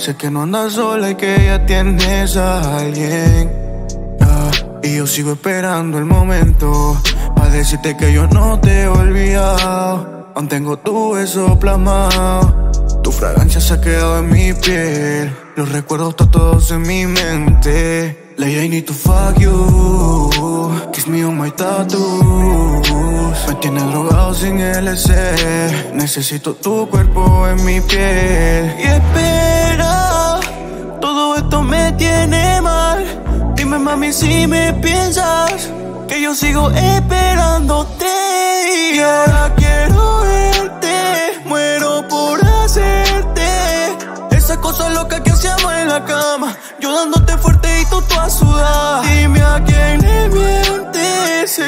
Sé que no andas sola y que ya tienes a alguien. Ah, y yo sigo esperando el momento para decirte que yo no te he olvidado. Aún tengo tu beso plasmado. Tu fragancia se ha quedado en mi piel. Los recuerdos están todos en mi mente. I need to fuck you. Kiss me on my tattoos. Me tienes drogado sin LC. Necesito tu cuerpo en mi piel. Y espera, todo esto me tiene mal. Dime, mami, si me piensas que yo sigo esperándote. Y ahora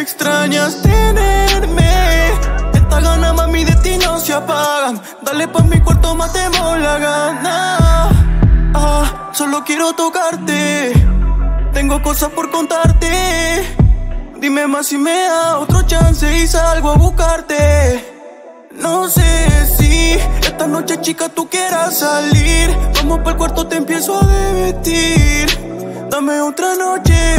extrañas tenerme. Estas ganas, mami, de ti no se apagan. Dale pa' mi cuarto, matemos la gana. Ah, solo quiero tocarte. Tengo cosas por contarte. Dime más si me da otro chance y salgo a buscarte. No sé si esta noche, chica, tú quieras salir. Vamos para el cuarto, te empiezo a vestir. Dame otra noche,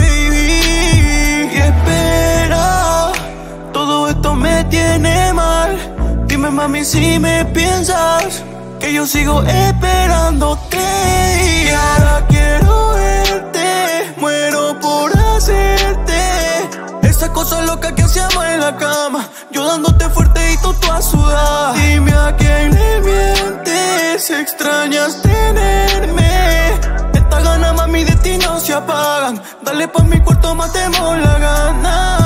mami, si me piensas que yo sigo esperándote. Y ahora quiero verte, muero por hacerte. Esa cosa loca que hacíamos en la cama, yo dándote fuerte y tú, tú a sudar. Dime a quién le mientes, extrañas tenerme. Estas ganas, mami, de ti no se apagan. Dale pa' mi cuarto, matemos la gana.